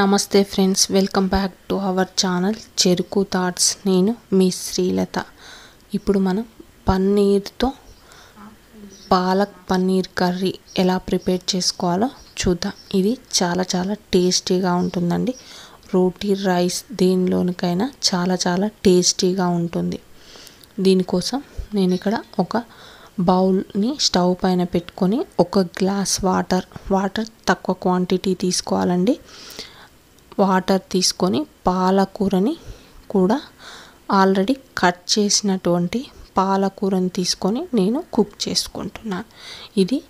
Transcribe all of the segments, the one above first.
నమస్తే friends welcome back to our channel Cheruku thoughts. నేను మీ శ్రీలత. ఇప్పుడు మనం పన్నీర్తో పాలక్ పన్నీర్ కర్రీ ఎలా ప్రిపేర్ చేసుకోవాలో చూద్దాం. ఇది చాలా చాలా టేస్టీగా ఉంటుందండి. రోటీ రైస్ దేనిలోనికైనా చాలా చాలా టేస్టీగా ఉంటుంది. దీనికోసం నేను ఇక్కడ ఒక బౌల్ని స్టవ్ పైన పెట్టుకొని ఒక గ్లాస్ వాటర్ వాటర్ తక్కువ క్వాంటిటీ తీసుకోవాలండి. వాటర్ తీసుకొని పాలకూరని కూడా ఆల్రెడీ కట్ చేసినటువంటి పాలకూరని తీసుకొని నేను కుక్ చేసుకుంటున్నాను. ఇది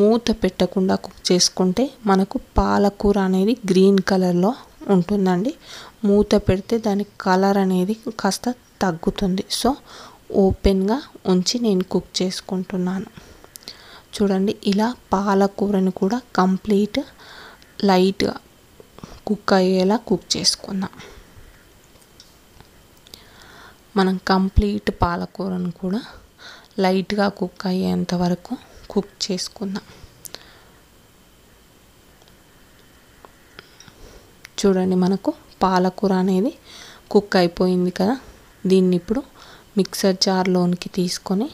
మూత పెట్టకుండా కుక్ చేసుకుంటే మనకు పాలకూర అనేది గ్రీన్ కలర్లో ఉంటుందండి. మూత పెడితే దాని కలర్ అనేది కాస్త తగ్గుతుంది. సో ఓపెన్గా ఉంచి నేను కుక్ చేసుకుంటున్నాను. చూడండి ఇలా పాలకూరని కూడా కంప్లీట్ లైట్గా కుక్ అయ్యేలా కుక్ చేసుకుందాం మనం కంప్లీట్ పాలకూరను కూడా లైట్గా కుక్ అయ్యేంత వరకు కుక్ చేసుకుందాం చూడండి మనకు పాలకూర అనేది కుక్ అయిపోయింది కదా. దీన్ని ఇప్పుడు మిక్సర్ జార్లోనికి తీసుకొని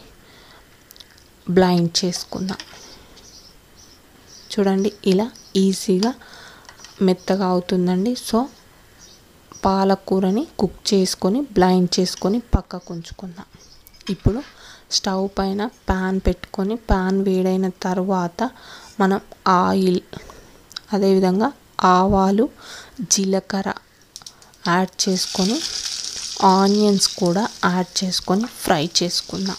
బ్లైండ్ చేసుకుందాం. చూడండి ఇలా ఈజీగా మెత్తగా అవుతుందండి. సో పాలకూరని కుక్ చేసుకొని బ్లైండ్ చేసుకొని పక్కకు ఉంచుకుందాం. ఇప్పుడు స్టవ్ పైన ప్యాన్ పెట్టుకొని ప్యాన్ వేడైన తర్వాత మనం ఆయిల్ అదేవిధంగా ఆవాలు జీలకర్ర యాడ్ చేసుకొని ఆనియన్స్ కూడా యాడ్ చేసుకొని ఫ్రై చేసుకుందాం.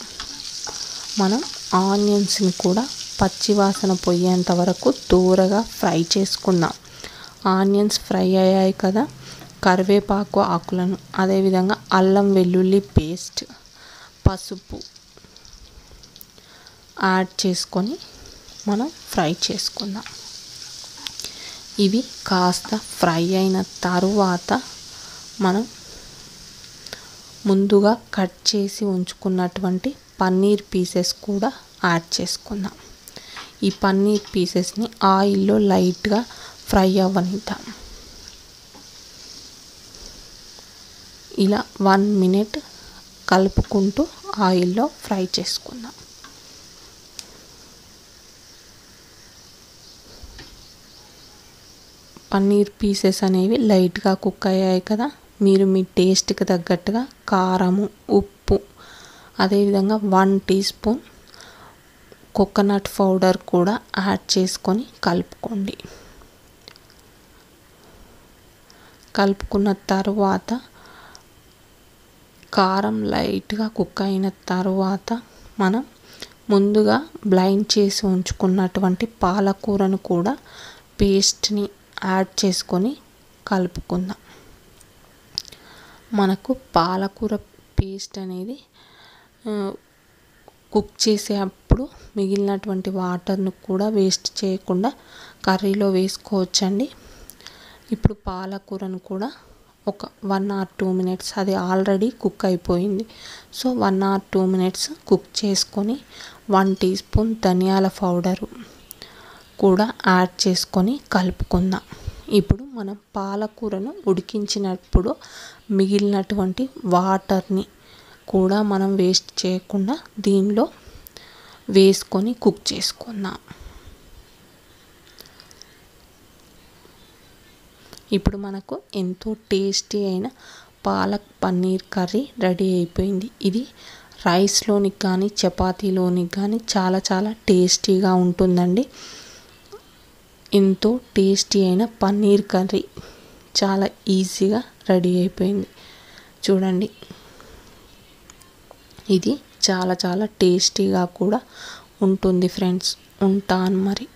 మనం ఆనియన్స్ని కూడా పచ్చివాసన పోయేంత వరకు దూరగా ఫ్రై చేసుకుందాం. ఆనియన్స్ ఫ్రై అయ్యాయి కదా కరివేపాకు ఆకులను. అదేవిధంగా అల్లం వెల్లుల్లి పేస్ట్ పసుపు యాడ్ చేసుకొని మనం ఫ్రై చేసుకుందాం. ఇవి కాస్త ఫ్రై అయిన తరువాత మనం ముందుగా కట్ చేసి ఉంచుకున్నటువంటి పన్నీర్ పీసెస్ కూడా యాడ్ చేసుకుందాం. ఈ పన్నీర్ పీసెస్ని ఆయిల్లో లైట్గా ఫ్రై అవ్వనిద్దాం. ఇలా వన్ మినిట్ కలుపుకుంటూ ఆయిల్లో ఫ్రై చేసుకుందాం. పన్నీర్ పీసెస్ అనేవి లైట్గా కుక్ అయ్యాయి కదా మీరు మీ టేస్ట్కి తగ్గట్టుగా కారము ఉప్పు అదేవిధంగా one teaspoon coconut powder కూడా యాడ్ చేసుకొని కలుపుకోండి. కలుపుకున్న తర్వాత కారం లైట్గా కుక్ అయిన తర్వాత మనం ముందుగా బ్లైండ్ చేసి ఉంచుకున్నటువంటి పాలకూరను కూడా పేస్ట్ని యాడ్ చేసుకొని కలుపుకుందాం. మనకు పాలకూర పేస్ట్ అనేది కుక్ చేసేటప్పుడు మిగిలినటువంటి వాటర్ను కూడా వేస్ట్ చేయకుండా కర్రీలో వేసుకోవచ్చండి. ఇప్పుడు పాలకూరను కూడా ఒక వన్ ఆర్ టూ మినిట్స్ అది ఆల్రెడీ కుక్ అయిపోయింది. So one or two minutes cook చేసుకొని వన్ టీ స్పూన్ ధనియాల పౌడరు కూడా యాడ్ చేసుకొని కలుపుకుందాం. ఇప్పుడు మనం పాలకూరను ఉడికించినప్పుడు మిగిలినటువంటి వాటర్ని కూడా మనం వేస్ట్ చేయకుండా దీనిలో వేసుకొని కుక్ చేసుకుందాం. ఇప్పుడు మనకు ఎంతో టేస్టీ అయిన పాలక్ పన్నీర్ కర్రీ రెడీ అయిపోయింది. ఇది రైస్లోనికి కానీ చపాతీలోనికి కానీ చాలా చాలా టేస్టీగా ఉంటుందండి. ఎంతో టేస్టీ అయిన పన్నీర్ కర్రీ చాలా ఈజీగా రెడీ అయిపోయింది. చూడండి. ఇది చాలా చాలా టేస్టీగా కూడా ఉంటుంది ఫ్రెండ్స్. ఉంటాను మరి.